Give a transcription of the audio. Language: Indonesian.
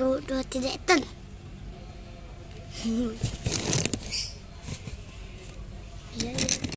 satu dua tiga ten. Iya, iya.